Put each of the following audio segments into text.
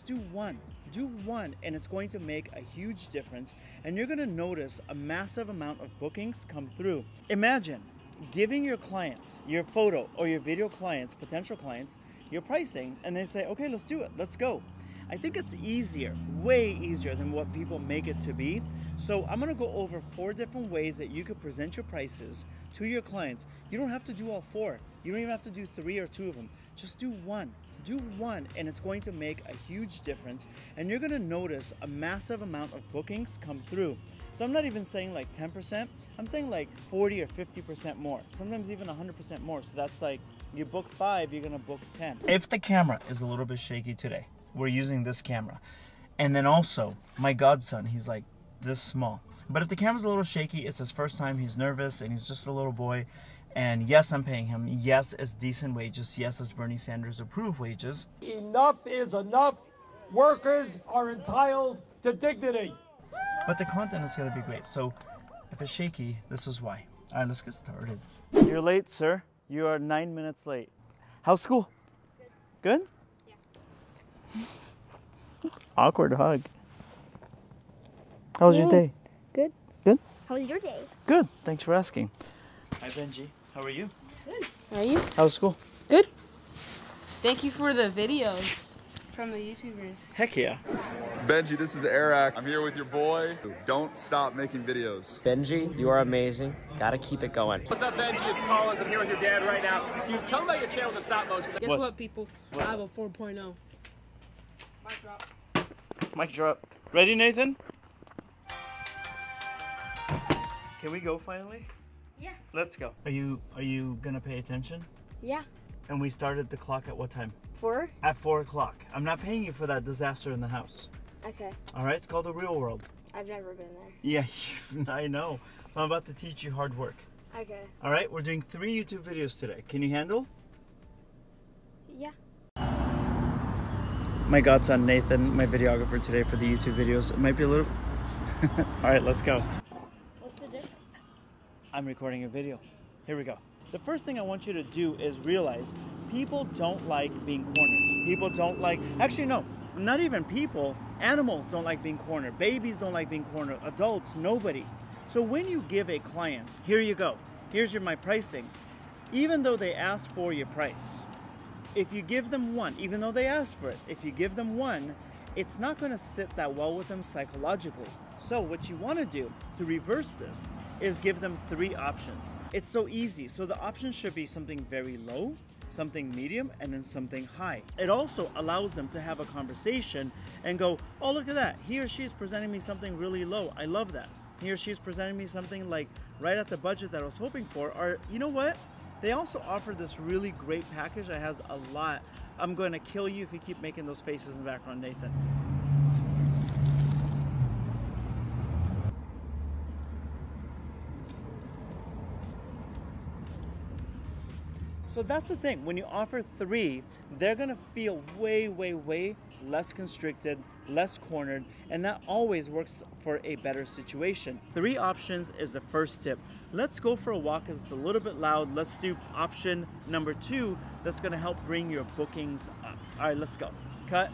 Just do one. Do one, and it's going to make a huge difference. And you're going to notice a massive amount of bookings come through. Imagine giving your clients, your photo or your video clients, potential clients, your pricing, and they say, okay, let's do it, let's go. I think it's easier, way easier than what people make it to be. So I'm gonna go over four different ways that you could present your prices to your clients. You don't have to do all four. You don't even have to do three or two of them. Just do one. Do one, and it's going to make a huge difference. And you're gonna notice a massive amount of bookings come through. So I'm not even saying like 10%, I'm saying like 40 or 50% more, sometimes even 100% more. So that's like you book five, you're gonna book 10. If the camera is a little bit shaky today, we're using this camera. And then also, my godson, he's like this small. But if the camera's a little shaky, it's his first time, he's nervous, and he's just a little boy. And yes, I'm paying him. Yes, it's decent wages. Yes, it's Bernie Sanders approved wages. Enough is enough. Workers are entitled to dignity. But the content is going to be great. So if it's shaky, this is why. All right, let's get started. You're late, sir. You are nine minutes late. How's school? Good? Good? Yeah. Awkward hug. How was your day? Good. Good? How was your day? Good. Thanks for asking. Hi, Benji. How are you? Good. How are you? How's school? Good. Thank you for the videos from the YouTubers. Heck yeah. Benji, this is Eric. I'm here with your boy. Don't stop making videos. Benji, you are amazing. Gotta keep it going. What's up, Benji? It's Collins. I'm here with your dad right now. You was telling about your channel, the stop motion. Guess What's- what, people? what's I have a 4.0. Mic drop. Mic drop. Ready, Nathan? Can we go finally? Yeah. Let's go. Are you are you gonna pay attention? Yeah. And we started the clock at what time? Four? At four o'clock. I'm not paying you for that disaster in the house. Okay. All right, it's called the real world. I've never been there. Yeah, I know. So I'm about to teach you hard work. Okay. All right, we're doing three YouTube videos today. Can you handle? Yeah. My godson Nathan, my videographer today for the YouTube videos. It might be a little. All right, let's go. I'm recording a video. Here we go. The first thing I want you to do is realize people don't like being cornered. People don't like, actually, no, not even people. Animals don't like being cornered. Babies don't like being cornered. Adults, nobody. So when you give a client, here you go, here's your my pricing, even though they ask for your price, if you give them one, even though they ask for it, if you give them one, it's not going to sit that well with them psychologically. So, what you want to do to reverse this is give them three options. It's so easy. So, the options should be something very low, something medium, and then something high. It also allows them to have a conversation and go, Oh, look at that. He or she is presenting me something really low. I love that. He or she is presenting me something like right at the budget that I was hoping for. Or, you know what? They also offer this really great package that has a lot. I'm going to kill you if you keep making those faces in the background, Nathan. So that's the thing. When you offer three, they're gonna feel way, way, way less constricted, less cornered, and that always works for a better situation. Three options is the first tip. Let's go for a walk because it's a little bit loud. Let's do option number two that's gonna help bring your bookings up. All right, let's go. Cut.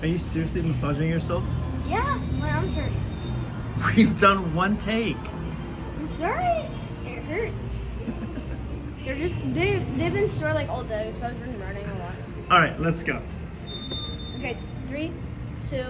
Are you seriously massaging yourself? Yeah, my arms hurt. We've done one take. I'm sorry. It hurts. They're just they they've been sore like all day because I've been running a lot. All right, let's go. Okay, three, two,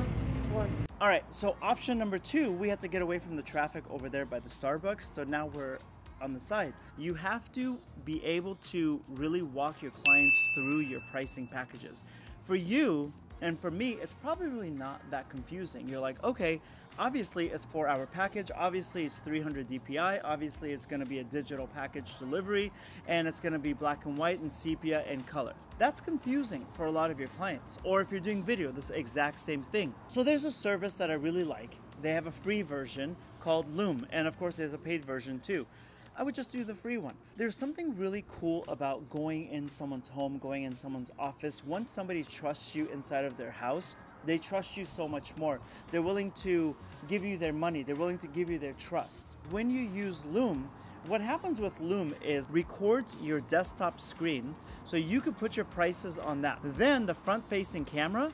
one. All right, so option number two, we have to get away from the traffic over there by the Starbucks. So now we're on the side. You have to be able to really walk your clients through your pricing packages. For you and for me, it's probably really not that confusing. You're like, okay, obviously it's four hour package. Obviously it's 300 DPI. Obviously it's going to be a digital package delivery and it's going to be black and white and sepia and color. That's confusing for a lot of your clients. Or if you're doing video, this exact same thing. So there's a service that I really like. They have a free version called Loom, and of course there's a paid version too. I would just do the free one. There's something really cool about going in someone's home, going in someone's office. Once somebody trusts you inside of their house, they trust you so much more. They're willing to give you their money, they're willing to give you their trust. When you use Loom, What happens with Loom is records your desktop screen so you can put your prices on that. Then the front facing camera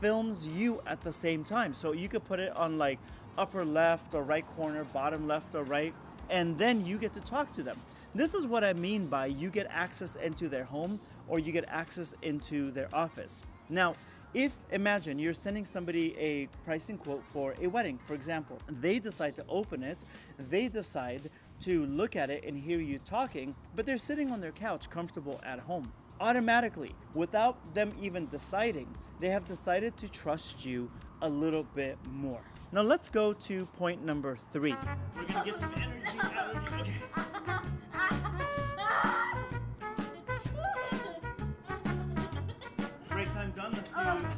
films you at the same time. So you could put it on like upper left or right corner, bottom left or right, and then you get to talk to them. This is what I mean by you get access into their home or you get access into their office. Now, if imagine you're sending somebody a pricing quote for a wedding, for example, they decide to open it, they decide to look at it and hear you talking, but they're sitting on their couch comfortable at home. Automatically, without them even deciding, they have decided to trust you a little bit more. Now let's go to point number three. We're gonna get some energy out of you.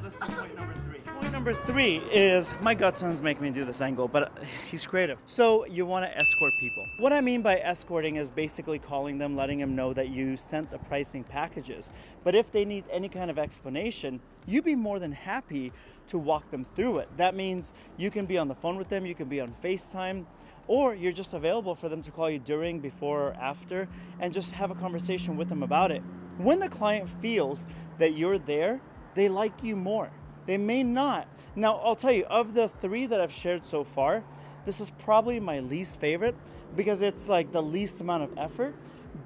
Let's do, point number three. Point number three is my godson's making me do this angle, but he's creative. So you want to escort people. What I mean by escorting is basically calling them, letting them know that you sent the pricing packages. But if they need any kind of explanation, you'd be more than happy to walk them through it. That means you can be on the phone with them, you can be on FaceTime or you're just available for them to call you during, before, or after, and just have a conversation with them about it. When the client feels that you're there, they like you more. They may not. Now, I'll tell you, of the three that I've shared so far, this is probably my least favorite because it's like the least amount of effort.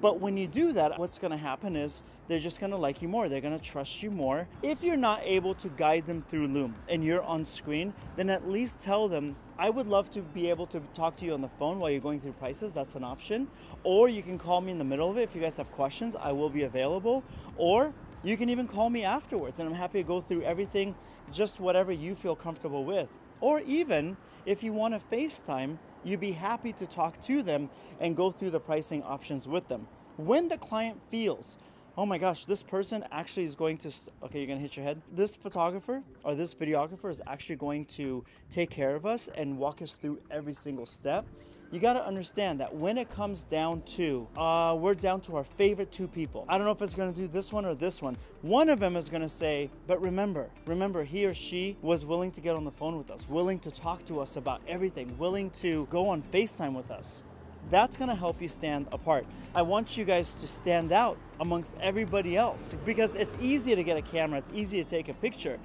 But when you do that, what's going to happen is they're just going to like you more. They're going to trust you more. If you're not able to guide them through Loom and you're on screen, then at least tell them, I would love to be able to talk to you on the phone while you're going through prices. That's an option. Or you can call me in the middle of it if you guys have questions. I will be available. Or you can even call me afterwards and I'm happy to go through everything, just whatever you feel comfortable with. Or even if you want to FaceTime, you'd be happy to talk to them and go through the pricing options with them. When the client feels, oh my gosh, this person actually is going to, okay, you're gonna hit your head. This photographer or this videographer is actually going to take care of us and walk us through every single step you got to understand that when it comes down to, uh, we're down to our favorite two people. I don't know if it's going to do this one or this one. One of them is going to say, but remember, remember, he or she was willing to get on the phone with us, willing to talk to us about everything, willing to go on FaceTime with us. That's to help you stand apart. I want you guys to stand out amongst everybody else because it's easy to get a camera, it's easy to take a picture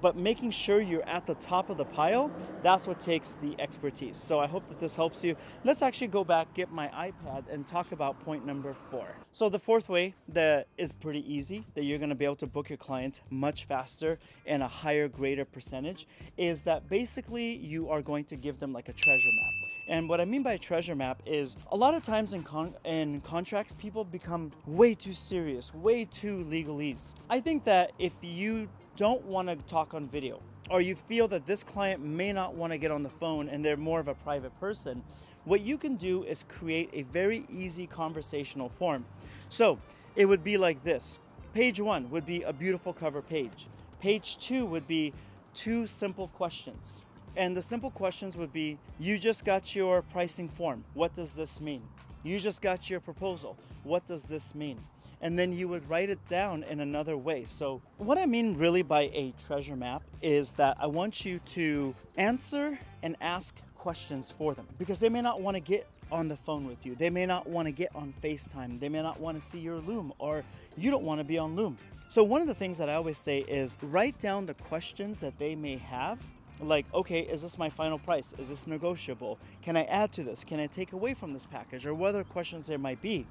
but making sure you're at the top of the pile, that's what takes the expertise. So I hope that this helps you. Let's actually go back, get my iPad, and talk about point number four. So the fourth way that is pretty easy, that you're gonna be able to book your clients much faster and a higher, greater percentage, is that basically you are going to give them like a treasure map. And what I mean by a treasure map is a lot of times in, con in contracts, people become way too serious, way too legalese. I think that if you don't want to talk on video or you feel that this client may not want to get on the phone and they're more of a private person, what you can do is create a very easy conversational form. So it would be like this. Page one would be a beautiful cover page. Page two would be two simple questions. And the simple questions would be, you just got your pricing form. What does this mean? You just got your proposal. What does this mean? And then you would write it down in another way. So, what I mean really by a treasure map is that I want you to answer and ask questions for them because they may not want to get on the phone with you. They may not want to get on FaceTime. They may not want to see your Loom or you don't want to be on Loom. So, one of the things that I always say is write down the questions that they may have. Like, okay, is this my final price? Is this negotiable? Can I add to this? Can I take away from this package? Or what other questions there might be.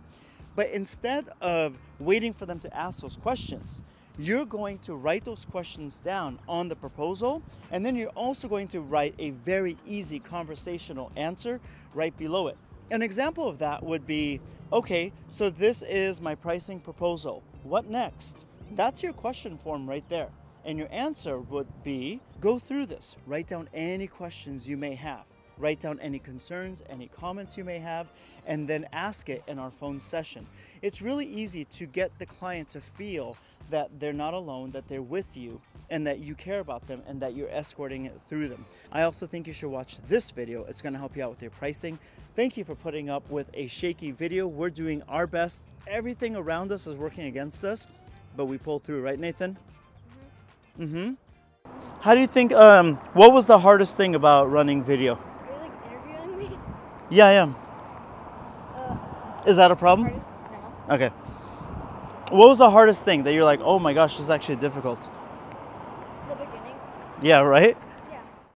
But instead of waiting for them to ask those questions, you're going to write those questions down on the proposal, and then you're also going to write a very easy conversational answer right below it. An example of that would be okay, so this is my pricing proposal. What next? That's your question form right there. And your answer would be go through this, write down any questions you may have write down any concerns, any comments you may have, and then ask it in our phone session. It's really easy to get the client to feel that they're not alone, that they're with you, and that you care about them and that you're escorting it through them. I also think you should watch this video. It's gonna help you out with your pricing. Thank you for putting up with a shaky video. We're doing our best. Everything around us is working against us, but we pulled through, right, Nathan? Mm-hmm. How do you think, um, what was the hardest thing about running video? Are you like interviewing me? Yeah, I am. Uh, Is that a problem? No. Okay. What was the hardest thing that you're like, oh my gosh, this is actually difficult? The beginning. Yeah, right?